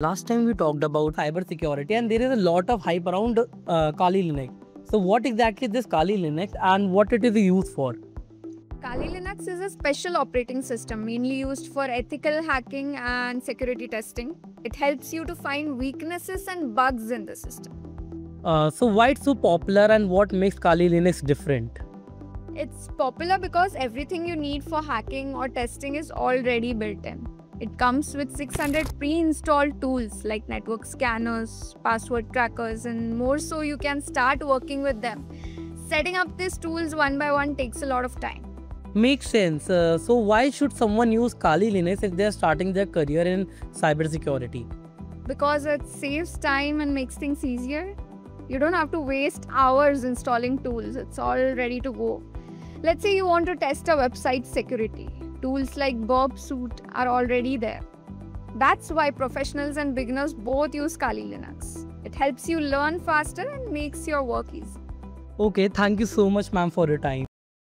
Last time we talked about cyber security and there is a lot of hype around uh, Kali Linux. So what exactly is this Kali Linux and what it is used for? Kali Linux is a special operating system mainly used for ethical hacking and security testing. It helps you to find weaknesses and bugs in the system. Uh, so why it's so popular and what makes Kali Linux different? It's popular because everything you need for hacking or testing is already built in. It comes with 600 pre-installed tools like network scanners, password crackers and more so you can start working with them. Setting up these tools one by one takes a lot of time. Makes sense. Uh, so why should someone use Kali Linux if they are starting their career in cybersecurity? Because it saves time and makes things easier. You don't have to waste hours installing tools. It's all ready to go. Let's say you want to test a website security. Tools like Burp Suite are already there. That's why professionals and beginners both use Kali Linux. It helps you learn faster and makes your work easy. Okay, thank you so much ma'am for your time.